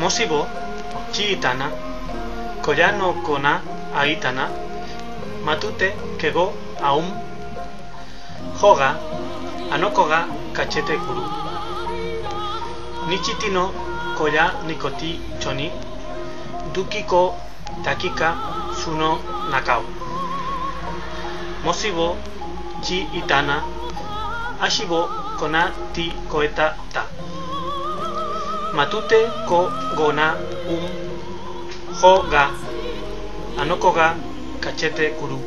Mosibo, chiitana, koyano kona aitana, matute kego aum, joga, anokoga kachete kuru. Nichitino koya nikoti choni, dukiko takika suno nakao. Mosibo, chi itana, ashibo kona ti koeta ta. matute ko gona um joga anokoga cachete kuru.